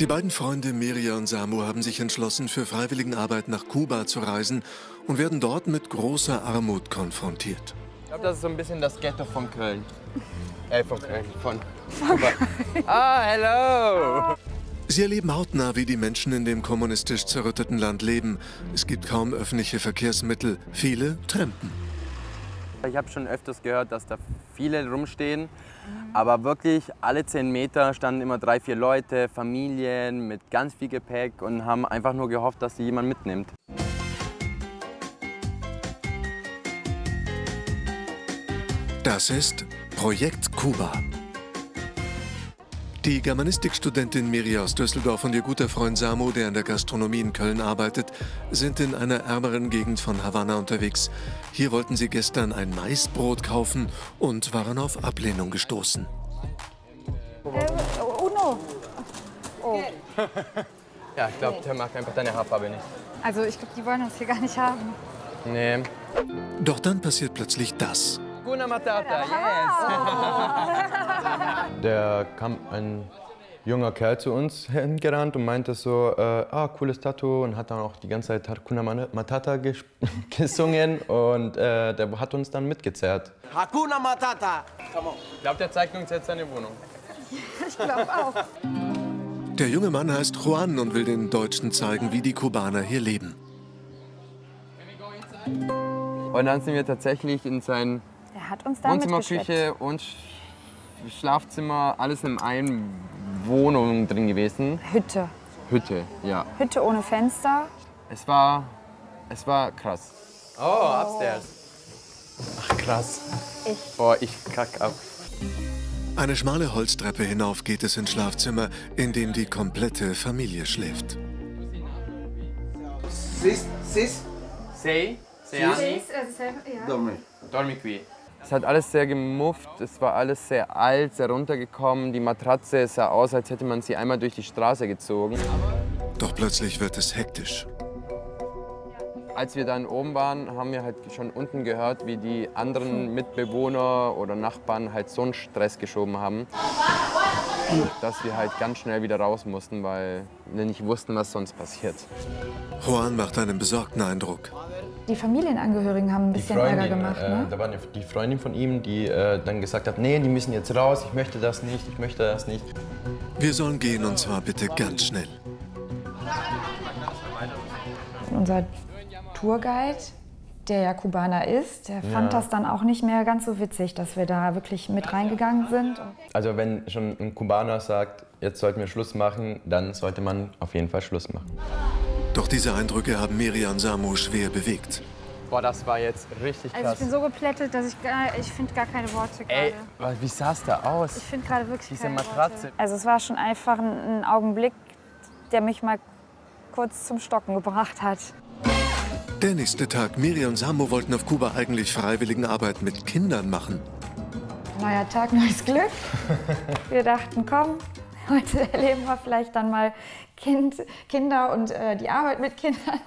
Die beiden Freunde Miria und Samu haben sich entschlossen, für Freiwilligenarbeit nach Kuba zu reisen und werden dort mit großer Armut konfrontiert. Ich glaube, das ist so ein bisschen das Ghetto von Köln. Äh, von Köln, von Kuba. Ah, hello! Sie erleben hautnah, wie die Menschen in dem kommunistisch zerrütteten Land leben. Es gibt kaum öffentliche Verkehrsmittel, viele trampen. Ich habe schon öfters gehört, dass da viele rumstehen. Aber wirklich alle zehn Meter standen immer drei, vier Leute, Familien mit ganz viel Gepäck und haben einfach nur gehofft, dass sie jemand mitnimmt. Das ist Projekt Kuba. Die Germanistikstudentin Miri aus Düsseldorf und ihr guter Freund Samu, der in der Gastronomie in Köln arbeitet, sind in einer ärmeren Gegend von Havanna unterwegs. Hier wollten sie gestern ein Maisbrot kaufen und waren auf Ablehnung gestoßen. Äh, Uno. Oh. Ja, ich glaube, der mag einfach deine Haarfarbe nicht. Also ich glaube, die wollen uns hier gar nicht haben. Nee. Doch dann passiert plötzlich das. Guna Matata, yes! Der kam ein junger Kerl zu uns hingerannt und meinte so, äh, ah, cooles Tattoo und hat dann auch die ganze Zeit Hakuna Matata ges gesungen und äh, der hat uns dann mitgezerrt. Hakuna Matata. Ich glaube, der zeigt uns jetzt seine Wohnung. Ich glaube auch. Der junge Mann heißt Juan und will den Deutschen zeigen, wie die Kubaner hier leben. Und dann sind wir tatsächlich in sein Der hat uns da Wohnzimmer. Küche und Sch- Schlafzimmer, alles in einer Wohnung drin gewesen. Hütte. Hütte, ja. Hütte ohne Fenster. Es war, es war krass. Oh, upstairs. Ach krass. Boah, ich kack ab. Eine schmale Holztreppe hinauf geht es ins Schlafzimmer, in dem die komplette Familie schläft. Sis, sis, Sei, sei dorme. Dormi qui. Es hat alles sehr gemufft, es war alles sehr alt, sehr runtergekommen. Die Matratze sah aus, als hätte man sie einmal durch die Straße gezogen. Doch plötzlich wird es hektisch. Als wir dann oben waren, haben wir halt schon unten gehört, wie die anderen Mitbewohner oder Nachbarn halt so einen Stress geschoben haben, dass wir halt ganz schnell wieder raus mussten, weil wir nicht wussten, was sonst passiert. Juan macht einen besorgten Eindruck. Die Familienangehörigen haben ein bisschen Ärger Freundin, gemacht, äh, ne? da war eine, die Freundin von ihm, die äh, dann gesagt hat, nee, die müssen jetzt raus, ich möchte das nicht, ich möchte das nicht. Wir sollen gehen und zwar bitte ganz schnell. Unser Tourguide, der ja Kubaner ist, der fand Ja. das dann auch nicht mehr ganz so witzig, dass wir da wirklich mit reingegangen sind. Also wenn schon ein Kubaner sagt, jetzt sollten wir Schluss machen, dann sollte man auf jeden Fall Schluss machen. Doch diese Eindrücke haben Miriam und Samu schwer bewegt. Boah, das war jetzt richtig Also krass. ich bin so geplättet, dass ich gar, ich finde gar keine Worte gerade. Ey, wie sah es da aus? Ich finde gerade wirklich Diese keine Matratze. Worte. Also es war schon einfach ein, ein Augenblick, der mich mal kurz zum Stocken gebracht hat. Der nächste Tag. Miriam und Samu wollten auf Kuba eigentlich Freiwilligenarbeit mit Kindern machen. Neuer Tag, neues Glück. Wir dachten, komm, heute erleben wir vielleicht dann mal kind, Kinder und äh, die Arbeit mit Kindern.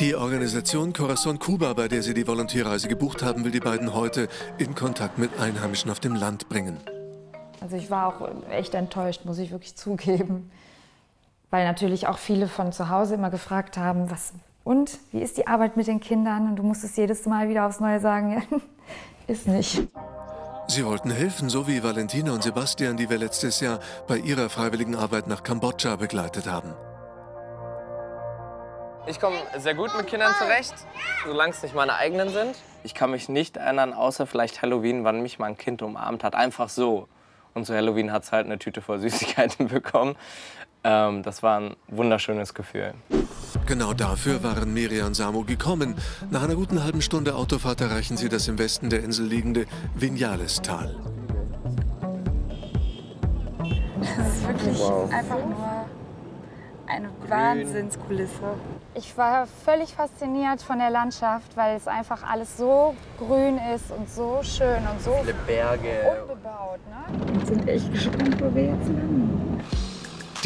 Die Organisation Corazon Cuba, bei der sie die Volontierreise gebucht haben, will die beiden heute in Kontakt mit Einheimischen auf dem Land bringen. Also ich war auch echt enttäuscht, muss ich wirklich zugeben. Weil natürlich auch viele von zu Hause immer gefragt haben, was und wie ist die Arbeit mit den Kindern? Und du musstest jedes Mal wieder aufs Neue sagen, ist nicht. Sie wollten helfen, so wie Valentina und Sebastian, die wir letztes Jahr bei ihrer Freiwilligenarbeit nach Kambodscha begleitet haben. Ich komme sehr gut mit Kindern zurecht, solange es nicht meine eigenen sind. Ich kann mich nicht erinnern, außer vielleicht Halloween, wann mich mal ein Kind umarmt hat. Einfach so. Und zu Halloween hat es halt eine Tüte voll Süßigkeiten bekommen. Ähm, das war ein wunderschönes Gefühl. Genau dafür waren Miriam und Samu gekommen. Nach einer guten halben Stunde Autofahrt erreichen sie das im Westen der Insel liegende Vinales-Tal. Das ist wirklich einfach nur eine Wahnsinnskulisse. Ich war völlig fasziniert von der Landschaft, weil es einfach alles so grün ist und so schön und so Viele Berge. unbebaut. Ne? Sind echt gespannt, wo wir jetzt landen.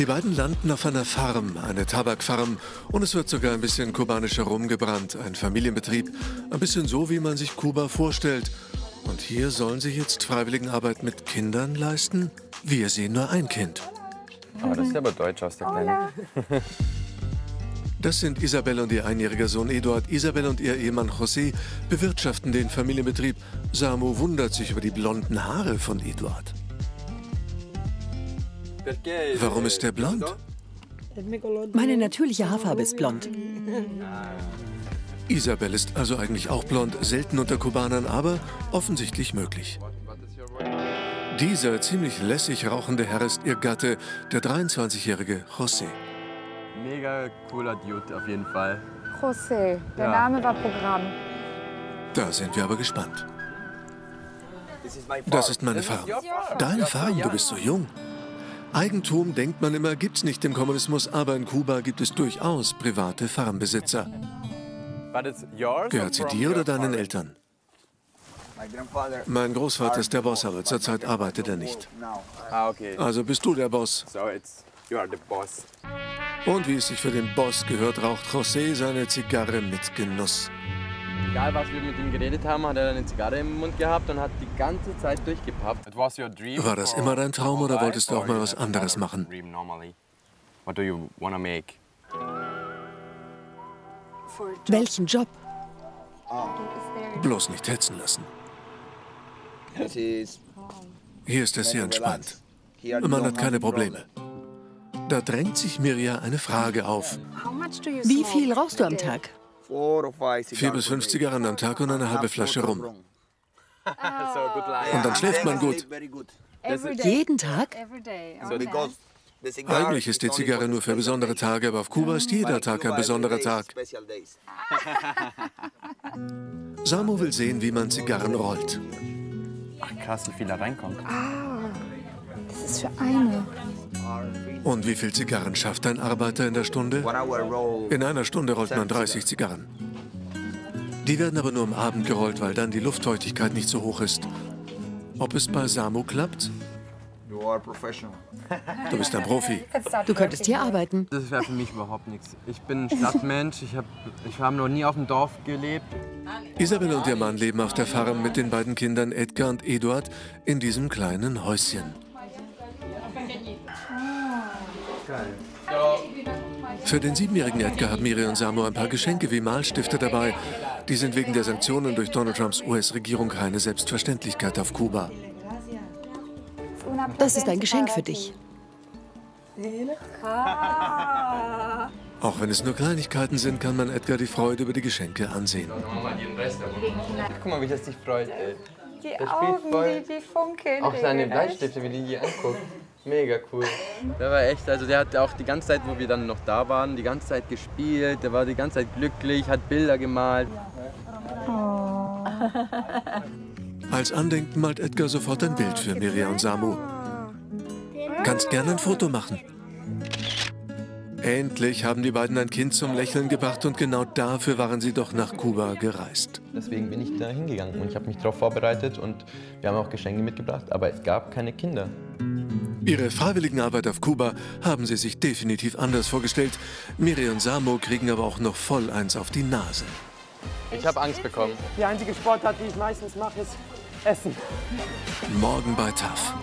Die beiden landen auf einer Farm, eine Tabakfarm, und es wird sogar ein bisschen kubanischer Rum gebrannt. Ein Familienbetrieb, ein bisschen so, wie man sich Kuba vorstellt. Und hier sollen sie jetzt Freiwilligenarbeit mit Kindern leisten? Wir sehen nur ein Kind. Aber das ist aber deutsch aus der Kleine. Das sind Isabel und ihr einjähriger Sohn Eduard. Isabel und ihr Ehemann José bewirtschaften den Familienbetrieb. Samu wundert sich über die blonden Haare von Eduard. Warum ist er blond? Meine natürliche Haarfarbe ist blond. Isabel ist also eigentlich auch blond, selten unter Kubanern, aber offensichtlich möglich. Dieser ziemlich lässig rauchende Herr ist ihr Gatte, der 23-jährige José. Mega cooler Dude auf jeden Fall. José, der Ja. Name war Programm. Da sind wir aber gespannt. Das ist meine Farm. Deine Farm, du bist so jung. Eigentum, denkt man immer, gibt's nicht im Kommunismus, aber in Kuba gibt es durchaus private Farmbesitzer. Gehört sie dir oder deinen Eltern? Mein Großvater ist der Boss, aber zurzeit arbeitet er nicht. Ah. Also bist du der boss. Und wie es sich für den Boss gehört, raucht José seine Zigarre mit Genuss. Egal, was wir mit ihm geredet haben, hat er eine Zigarre im Mund gehabt und hat die ganze Zeit durchgepappt. War das immer dein Traum oder wolltest du auch mal was anderes machen? Welchen Job? Bloß nicht hetzen lassen. Hier ist es sehr entspannt. Man hat keine Probleme. Da drängt sich Mirja eine Frage auf. Wie viel rauchst du am Tag? Vier bis fünf. Zigarren am Tag und eine halbe Flasche rum. Und dann schläft man gut. Jeden Tag? Eigentlich ist die Zigarre nur für besondere. Tage, aber auf Kuba ist jeder Tag ein besonderer Tag. Samu will sehen, wie man Zigarren rollt. Ach krass, wie viel da reinkommt. Das ist für eine. Und wie viel Zigarren schafft ein Arbeiter in der Stunde? In einer Stunde rollt man 30 Zigarren. Die werden aber nur am Abend gerollt, weil dann die Luftfeuchtigkeit nicht so hoch ist. Ob es bei Samu klappt? Du bist ein Profi. Du könntest hier arbeiten. Das wäre für mich überhaupt nichts. Ich bin ein Stadtmensch, ich habe ich hab noch nie auf dem Dorf gelebt. Isabel und ihr Mann leben auf der Farm mit den beiden Kindern Edgar und Eduard in diesem kleinen Häuschen. Für den siebenjährigen Edgar haben Miri und Samu ein paar Geschenke wie Malstifte dabei. Die sind wegen der Sanktionen durch Donald Trumps US-Regierung keine Selbstverständlichkeit auf Kuba. Das ist ein Geschenk für dich. Auch wenn es nur Kleinigkeiten sind, kann man Edgar die Freude über die Geschenke ansehen. Guck mal, wie das dich freut, ey. Die Augen, voll. die, die funkeln. Auch seine. Bleistifte, wie die die anguckt. Mega cool. Der war echt, also der hat auch die ganze Zeit, wo wir dann noch da waren, die ganze Zeit gespielt. Der war die ganze Zeit glücklich, hat Bilder gemalt. Als Andenken malt Edgar sofort ein Bild für Mirja und Samu. Kannst gerne ein Foto machen. Endlich haben die beiden ein Kind zum Lächeln gebracht und genau dafür waren sie doch nach Kuba gereist. Deswegen bin ich da hingegangen und ich habe mich darauf vorbereitet und wir haben auch Geschenke mitgebracht, aber es gab keine Kinder. Ihre freiwilligen Arbeit auf Kuba haben sie sich definitiv anders vorgestellt. Miri und Samu kriegen aber auch noch voll eins auf die Nase. Ich habe Angst bekommen. Die einzige Sportart, die ich meistens mache, ist Essen. Morgen bei TAF.